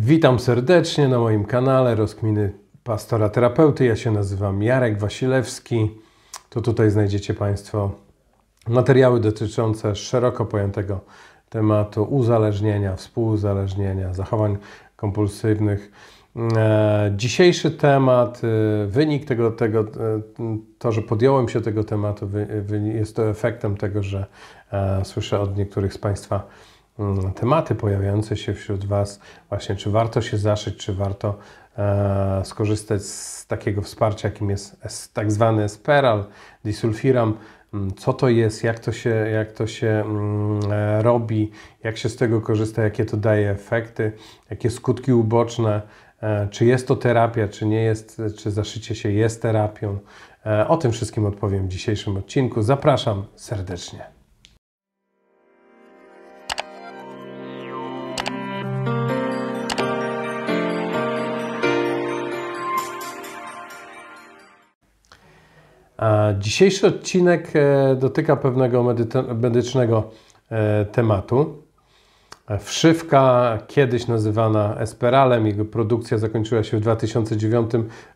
Witam serdecznie na moim kanale Rozkminy Pastora Terapeuty. Ja się nazywam Jarek Wasilewski. To tutaj znajdziecie Państwo materiały dotyczące szeroko pojętego tematu uzależnienia, współuzależnienia, zachowań kompulsywnych. E, dzisiejszy temat, e, wynik tego, tego, e, to, że podjąłem się tego tematu, jest to efektem tego, że słyszę od niektórych z Państwa tematy pojawiające się wśród Was, właśnie czy warto się zaszyć, czy warto skorzystać z takiego wsparcia, jakim jest tak zwany Esperal, disulfiram, mm, co to jest, jak to się, jak to się mm, robi, jak się z tego korzysta, jakie to daje efekty, jakie skutki uboczne E, czy jest to terapia, czy nie jest, czy zaszycie się jest terapią. E, o tym wszystkim odpowiem w dzisiejszym odcinku. Zapraszam serdecznie. Dzisiejszy odcinek e, dotyka pewnego medycznego tematu. Wszywka, kiedyś nazywana Esperalem, jego produkcja zakończyła się w 2009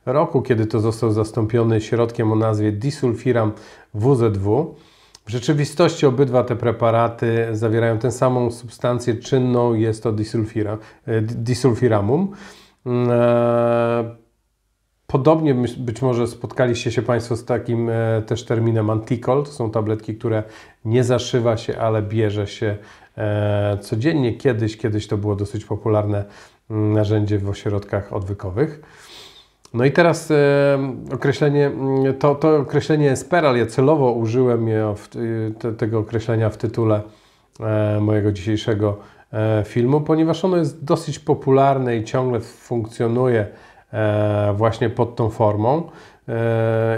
roku, kiedy to został zastąpiony środkiem o nazwie disulfiram WZW. W rzeczywistości obydwa te preparaty zawierają tę samą substancję czynną, jest to disulfira, e, disulfiramum. Podobnie być może spotkaliście się Państwo z takim e, też terminem antikol. To są tabletki, które nie zaszywa się, ale bierze się E, codziennie. Kiedyś, kiedyś to było dosyć popularne mm, narzędzie w ośrodkach odwykowych. No i teraz e, określenie, mm, to, to określenie Esperal, ja celowo użyłem je w, te, tego określenia w tytule mojego dzisiejszego filmu, ponieważ ono jest dosyć popularne i ciągle funkcjonuje właśnie pod tą formą.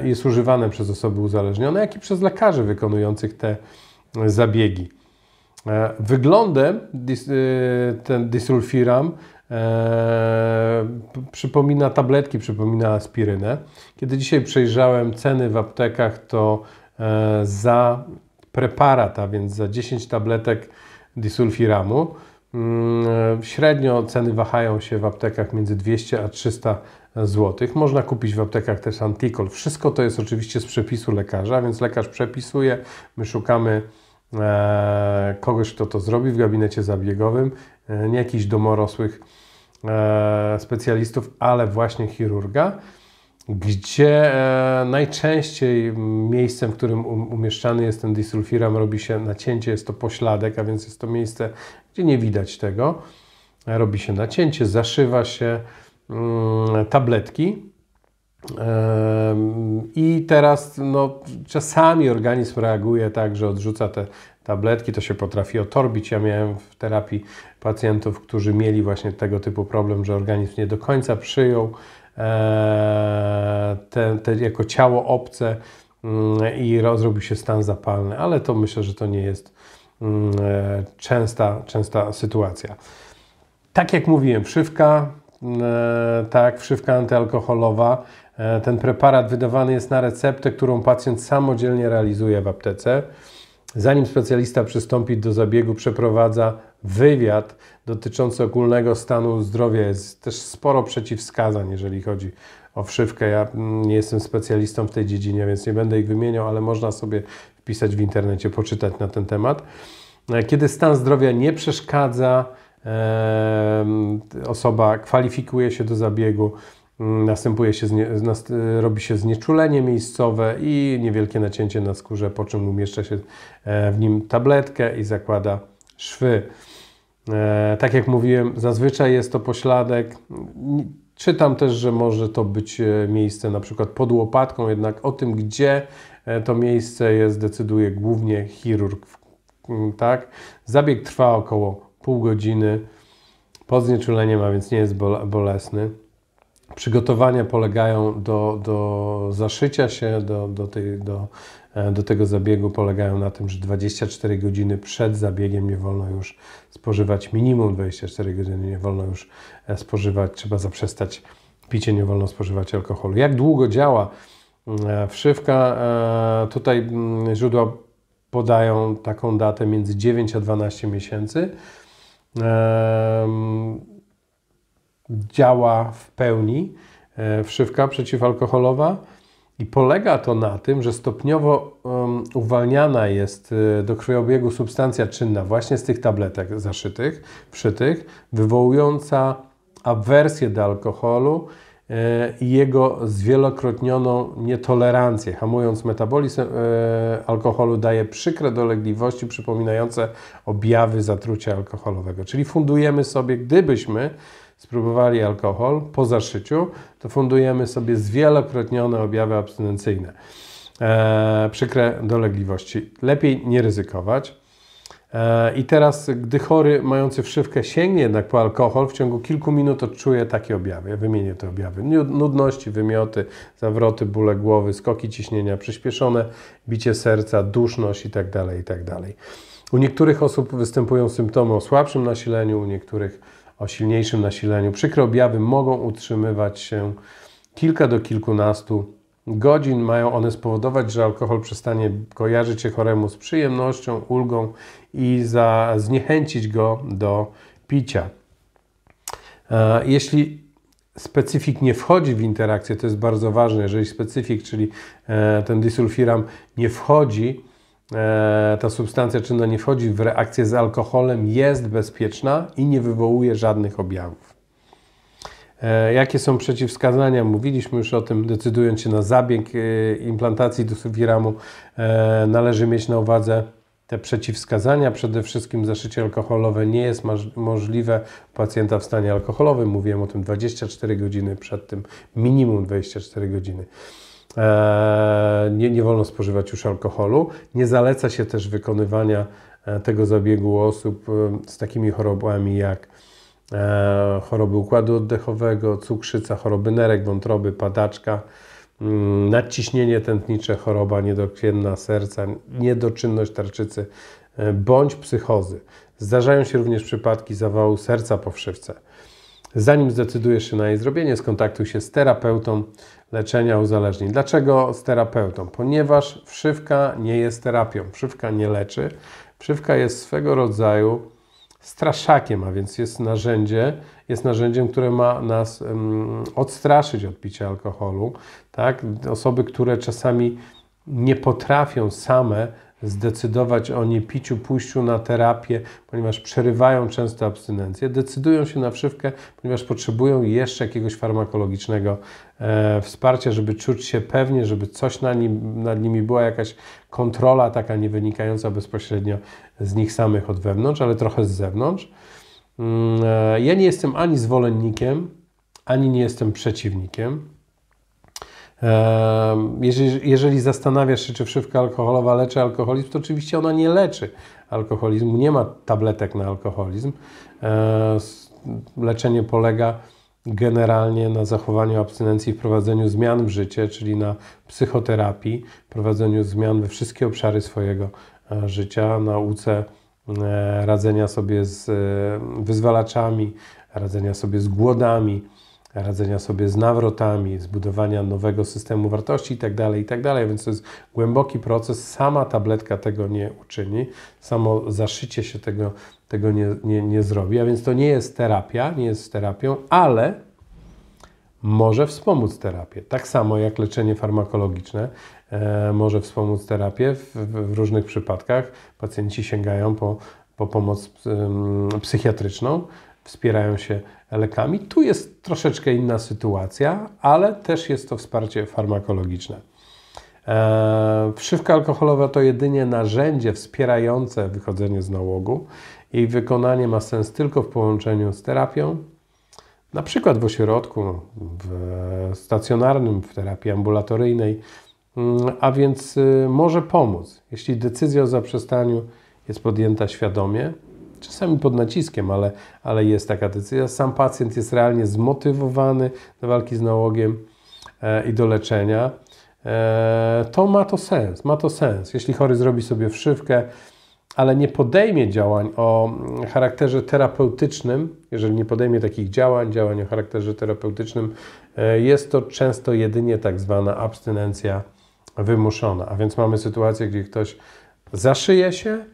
Jest używane przez osoby uzależnione, jak i przez lekarzy wykonujących te zabiegi. E, wyglądem e, ten disulfiram e, przypomina tabletki, przypomina aspirynę. Kiedy dzisiaj przejrzałem ceny w aptekach, to za preparat, a więc za 10 tabletek disulfiramu, średnio ceny wahają się w aptekach między 200 a 300 zł. Można kupić w aptekach też antikol. Wszystko to jest oczywiście z przepisu lekarza, więc lekarz przepisuje, my szukamy E, kogoś, kto to zrobi w gabinecie zabiegowym, e, nie jakichś domorosłych e, specjalistów, ale właśnie chirurga, gdzie najczęściej miejscem, w którym umieszczany jest ten disulfiram, robi się nacięcie, jest to pośladek, a więc jest to miejsce, gdzie nie widać tego. Robi się nacięcie, zaszywa się mm, tabletki, i teraz no, czasami organizm reaguje tak, że odrzuca te tabletki, to się potrafi otorbić. Ja miałem w terapii pacjentów, którzy mieli właśnie tego typu problem, że organizm nie do końca przyjął e, te, te jako ciało obce mm, i zrobił się stan zapalny, ale to myślę, że to nie jest częsta, częsta sytuacja. Tak jak mówiłem, wszywka, e, tak, wszywka antyalkoholowa E, ten preparat wydawany jest na receptę, którą pacjent samodzielnie realizuje w aptece. Zanim specjalista przystąpi do zabiegu, przeprowadza wywiad dotyczący ogólnego stanu zdrowia. Jest też sporo przeciwwskazań, jeżeli chodzi o wszywkę. Ja mm, nie jestem specjalistą w tej dziedzinie, więc nie będę ich wymieniał, ale można sobie wpisać w internecie, poczytać na ten temat. E, kiedy stan zdrowia nie przeszkadza, osoba kwalifikuje się do zabiegu, Mm, następuje się, robi się znieczulenie miejscowe i niewielkie nacięcie na skórze, po czym umieszcza się e, w nim tabletkę i zakłada szwy. E, tak jak mówiłem, zazwyczaj jest to pośladek. Czytam też, że może to być e, miejsce na przykład pod łopatką, jednak o tym, gdzie to miejsce jest, decyduje głównie chirurg. Mm, tak? Zabieg trwa około pół godziny pod znieczuleniem, a więc nie jest bolesny. Przygotowania polegają do, do zaszycia się do, do, tej, do, e, do tego zabiegu, polegają na tym, że 24 godziny przed zabiegiem nie wolno już spożywać, minimum 24 godziny nie wolno już e, spożywać, trzeba zaprzestać picie, nie wolno spożywać alkoholu. Jak długo działa e, wszywka? Tutaj mm, źródła podają taką datę między 9 a 12 miesięcy. działa w pełni wszywka przeciwalkoholowa. I polega to na tym, że stopniowo uwalniana jest do krwiobiegu substancja czynna właśnie z tych tabletek zaszytych, wszytych, wywołująca awersję do alkoholu i jego zwielokrotnioną nietolerancję. Hamując metabolizm y, alkoholu daje przykre dolegliwości przypominające objawy zatrucia alkoholowego. Czyli fundujemy sobie, gdybyśmy spróbowali alkohol po zaszyciu, to fundujemy sobie zwielokrotnione objawy abstynencyjne. E, przykre dolegliwości. Lepiej nie ryzykować. I teraz, gdy chory mający wszywkę sięgnie jednak po alkohol, w ciągu kilku minut odczuje takie objawy. Ja wymienię te objawy. Nudności, wymioty, zawroty, bóle głowy, skoki ciśnienia, przyspieszone bicie serca, duszność itd. Tak itd. Tak u niektórych osób występują symptomy o słabszym nasileniu, u niektórych o silniejszym nasileniu. Przykre objawy mogą utrzymywać się kilka do kilkunastu godzin. Mają one spowodować, że alkohol przestanie kojarzyć się choremu z przyjemnością, ulgą i za, zniechęcić go do picia. E, jeśli specyfik nie wchodzi w interakcję, to jest bardzo ważne, jeżeli specyfik, czyli e, ten disulfiram nie wchodzi E, ta substancja czynna nie wchodzi w reakcję z alkoholem, jest bezpieczna i nie wywołuje żadnych objawów. E, jakie są przeciwwskazania? Mówiliśmy już o tym, decydując się na zabieg e, implantacji dusufiramu, należy mieć na uwadze te przeciwwskazania. Przede wszystkim zaszycie alkoholowe nie jest możliwe u pacjenta w stanie alkoholowym. Mówiłem o tym 24 godziny przed tym, minimum 24 godziny. E, nie, nie wolno spożywać już alkoholu. Nie zaleca się też wykonywania e, tego zabiegu osób e, z takimi chorobami jak choroby układu oddechowego, cukrzyca, choroby nerek, wątroby, padaczka, mm, nadciśnienie tętnicze, choroba niedokrwienna serca, niedoczynność tarczycy bądź psychozy. Zdarzają się również przypadki zawału serca po wszywce. Zanim zdecydujesz się na jej zrobienie, skontaktuj się z terapeutą leczenia uzależnień. Dlaczego z terapeutą? Ponieważ wszywka nie jest terapią, wszywka nie leczy. Wszywka jest swego rodzaju straszakiem, a więc jest narzędzie, jest narzędziem, które ma nas um, odstraszyć od picia alkoholu. Tak? Osoby, które czasami nie potrafią same zdecydować o niepiciu, pójściu na terapię, ponieważ przerywają często abstynencję, decydują się na wszywkę, ponieważ potrzebują jeszcze jakiegoś farmakologicznego e, wsparcia, żeby czuć się pewnie, żeby coś na nim, nad nimi była jakaś kontrola, taka nie wynikająca bezpośrednio z nich samych od wewnątrz, ale trochę z zewnątrz. Mm, e, ja nie jestem ani zwolennikiem, ani nie jestem przeciwnikiem. Jeżeli, zastanawiasz się, czy wszywka alkoholowa leczy alkoholizm, to oczywiście ona nie leczy alkoholizmu, nie ma tabletek na alkoholizm. Leczenie polega generalnie na zachowaniu abstynencji i wprowadzeniu zmian w życie, czyli na psychoterapii, prowadzeniu zmian we wszystkie obszary swojego e, życia, nauce e, radzenia sobie z e, wyzwalaczami, radzenia sobie z głodami, radzenia sobie z nawrotami, zbudowania nowego systemu wartości itd., tak itd. Tak Więc to jest głęboki proces. Sama tabletka tego nie uczyni, samo zaszycie się tego, tego nie, nie, nie zrobi. A więc to nie jest terapia, nie jest terapią, ale może wspomóc terapię. Tak samo jak leczenie farmakologiczne e, może wspomóc terapię w, w, różnych przypadkach. Pacjenci sięgają po, po pomoc psychiatryczną, wspierają się lekami. Tu jest troszeczkę inna sytuacja, ale też jest to wsparcie farmakologiczne. Eee, wszywka alkoholowa to jedynie narzędzie wspierające wychodzenie z nałogu. Jej wykonanie ma sens tylko w połączeniu z terapią, na przykład w ośrodku, w stacjonarnym, w terapii ambulatoryjnej, mm, a więc y, może pomóc, jeśli decyzja o zaprzestaniu jest podjęta świadomie, czasami pod naciskiem, ale, ale jest taka decyzja. Sam pacjent jest realnie zmotywowany do walki z nałogiem e, i do leczenia. E, to ma to sens, ma to sens. Jeśli chory zrobi sobie wszywkę, ale nie podejmie działań o charakterze terapeutycznym, jeżeli nie podejmie takich działań, działań o charakterze terapeutycznym, e, jest to często jedynie tak zwana abstynencja wymuszona. A więc mamy sytuację, gdzie ktoś zaszyje się,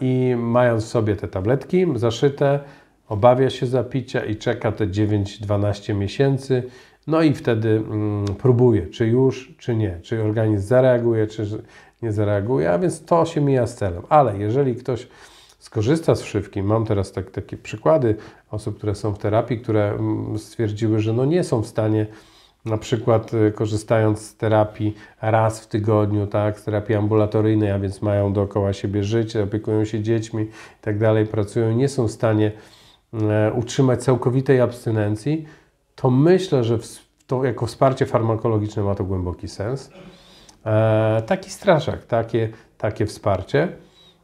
i mając sobie te tabletki zaszyte, obawia się zapicia i czeka te 9-12 miesięcy, no i wtedy mm, próbuje, czy już, czy nie, czy organizm zareaguje, czy nie zareaguje, a więc to się mija z celem. Ale jeżeli ktoś skorzysta z wszywki, mam teraz tak, takie przykłady osób, które są w terapii, które mm, stwierdziły, że no nie są w stanie na przykład y, korzystając z terapii raz w tygodniu, tak, z terapii ambulatoryjnej, a więc mają dookoła siebie życie, opiekują się dziećmi i tak dalej, pracują, nie są w stanie e, utrzymać całkowitej abstynencji, to myślę, że to jako wsparcie farmakologiczne ma to głęboki sens. E, taki straszak, takie, takie wsparcie.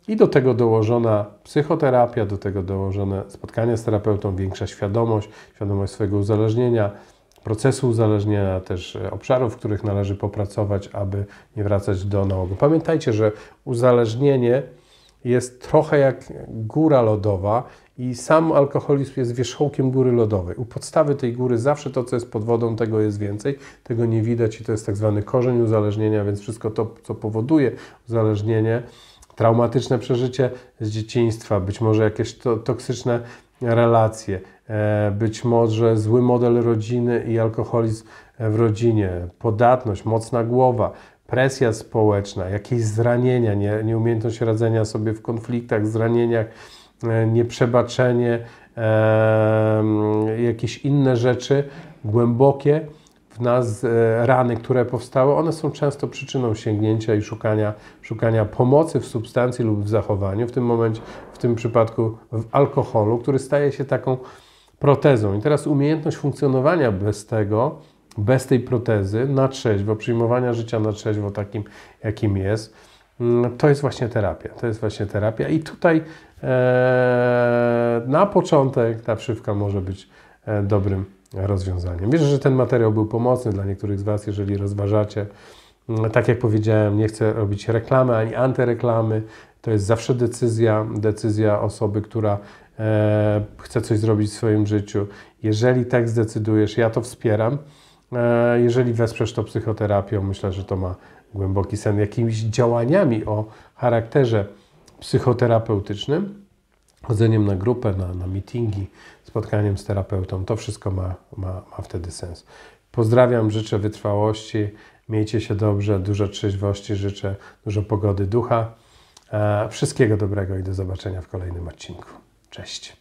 I do tego dołożona psychoterapia, do tego dołożone spotkanie z terapeutą, większa świadomość, świadomość swojego uzależnienia, procesu uzależnienia, też e, obszarów, w których należy popracować, aby nie wracać do nałogu. Pamiętajcie, że uzależnienie jest trochę jak góra lodowa i sam alkoholizm jest wierzchołkiem góry lodowej. U podstawy tej góry zawsze to, co jest pod wodą, tego jest więcej, tego nie widać i to jest tak zwany korzeń uzależnienia, więc wszystko to, co powoduje uzależnienie, traumatyczne przeżycie z dzieciństwa, być może jakieś to, toksyczne relacje, być może zły model rodziny i alkoholizm w rodzinie, podatność, mocna głowa, presja społeczna, jakieś zranienia, nie, nieumiejętność radzenia sobie w konfliktach, zranieniach, e, nieprzebaczenie, e, jakieś inne rzeczy głębokie w nas e, rany, które powstały, one są często przyczyną sięgnięcia i szukania, szukania pomocy w substancji lub w zachowaniu, w tym momencie, w tym przypadku w alkoholu, który staje się taką protezą. I teraz umiejętność funkcjonowania bez tego, bez tej protezy, na trzeźwo, przyjmowania życia na trzeźwo takim, jakim jest, mm, to jest właśnie terapia. To jest właśnie terapia i tutaj e, na początek ta wszywka może być e, dobrym rozwiązaniem. Wierzę, że ten materiał był pomocny dla niektórych z Was, jeżeli rozważacie. Mm, tak jak powiedziałem, nie chcę robić reklamy ani antyreklamy. To jest zawsze decyzja, decyzja osoby, która e, chce coś zrobić w swoim życiu. Jeżeli tak zdecydujesz, ja to wspieram. E, jeżeli wesprzesz to psychoterapią, myślę, że to ma głęboki sen jakimiś działaniami o charakterze psychoterapeutycznym, chodzeniem na grupę, na, na meetingi, spotkaniem z terapeutą, to wszystko ma, ma, ma wtedy sens. Pozdrawiam, życzę wytrwałości, miejcie się dobrze, dużo trzeźwości, życzę dużo pogody ducha. E, wszystkiego dobrego i do zobaczenia w kolejnym odcinku. Cześć.